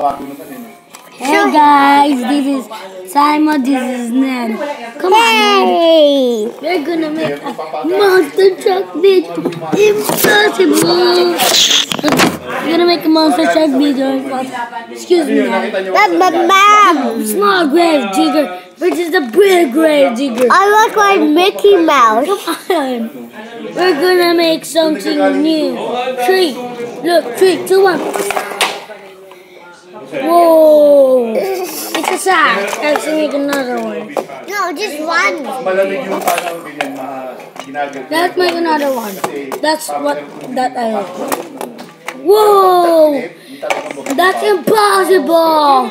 Hey guys, this is Simon, this is Ned. Come on, Ned. Hey! We're gonna make a monster truck video impossible. We're gonna make a monster truck video. Excuse me, niyo Bam, bam, bam! Small grave digger versus the big grave digger. I look like Mickey Mouse. Come on. We're gonna make something new. Three. Look, three, two, one. Whoa. Sack. Let's make another one. No, just one. malamig yung parang ganyan na ginagawa. Let's make another one. That's what that I like. Whoa. That's impossible.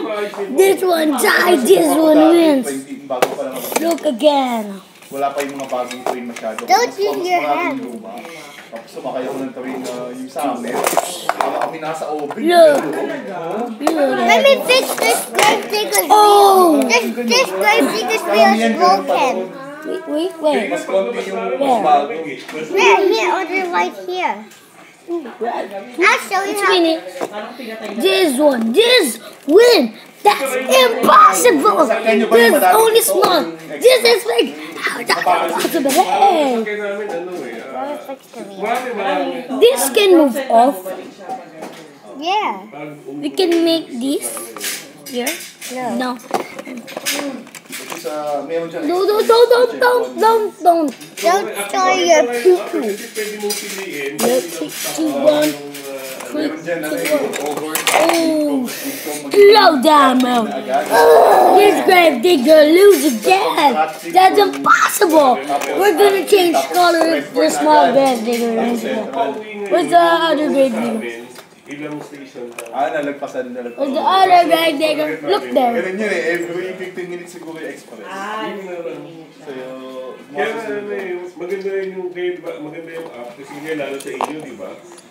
This one died, this one wins. Bago pa lang ako. Look again. Wala pa yung mga bagong train masyado. Don't Mas- use your maraming hand. luma. Tapos sumakay ako ng train na uh, yung sa amin. Tama kami nasa oven. Look. Let me fix this grave digger's Oh. wheel. This, this grave digger's wheel Karamihan is ganun broken. Wait, wait, wait. Mas konti yung mas bago. Yeah, here, or the right here. I'll show you how. minute. This one, this win. That's impossible. This is only small. This is big. How that's impossible? Hey. Kaya namin ano Fix the wheel. Marami marami. This can move off. Yeah. We can make this here. No. Ito sa, meron dyan. No, no, no, don't, don't, don't, don't. Don't show your poo-poo. Kasi pwede. Let's take two, one, three, Meron dyan na two, rin. one. Over. Oh, slow down, Mo. This grave digger lose again. That's impossible. We're gonna change color if the small grave digger wins again. Where's the other grave digger? Ilang station ka. Ah, nalagpasan, nalagpasan. Where's the other grave digger? Look there. Ganun yun eh, every 15 minutes siguro yung express. Yun na lang. So, Kaya mga nga, ano eh, maganda yun yung kayo, diba? maganda yung app kasi nga lalo sa inyo, di ba?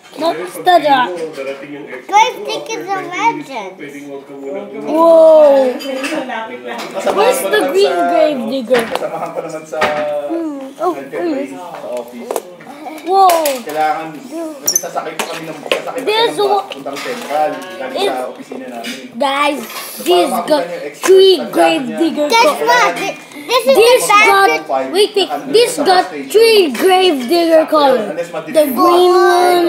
No, Kasi it's pag the tingin mo, darating yung extra. Grave mo, digger's after a legend. mo, Pwedeng huwag ka muna Whoa. Where's the green grave digger? Kasamahan ko naman sa hmm, Oh, nag-train hmm. sa office. Whoa. Kailangan, kasi sasakay ko kami ng, sasakay pa There's kami ng bus puntang central, galing sa opisina namin. Guys, this got three grave digger. Guess what? Th- This is This the got wait wait. This got three grave digger color. Unless madilim The green one,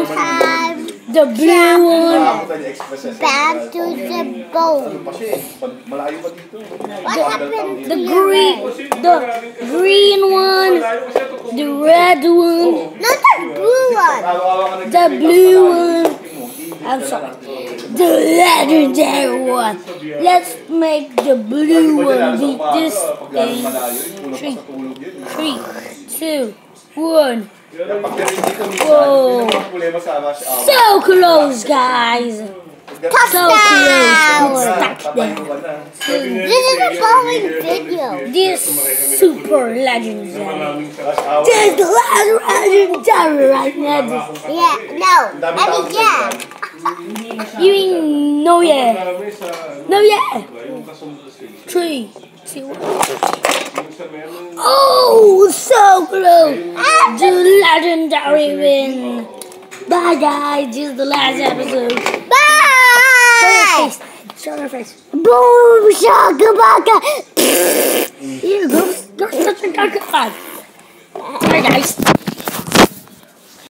the blue one. Back to the boat. Eh, pag- malayo pa dito. What happened The green, the green one, the red one, Not the blue one. The blue one. I'm sorry, the legendary one. Let's make the blue one beat this thing. Three, three, two, one. Whoa. So close, guys. So close. It's stuck there. This is a following video. This super legendary. Maraming sa Rush hour. This is legendary right now. Yeah, no. I mean, yeah. You mean no yeah? marami sa ano, No yeah. yung kasunod sa station. Three, two, one. Yung sa meron, Oh, so close. The legendary win. Bye guys. This is the last episode. Bye. Face. Show your face. Boom, shaka baka. Here, go. Go, go, go, go, go. Bye guys.